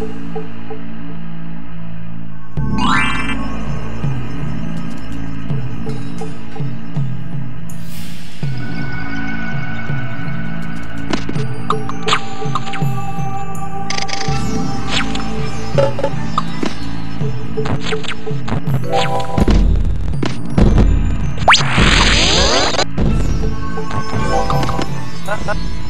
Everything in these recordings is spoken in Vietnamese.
Ha ha.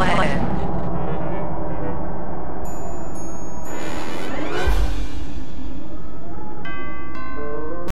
handle it.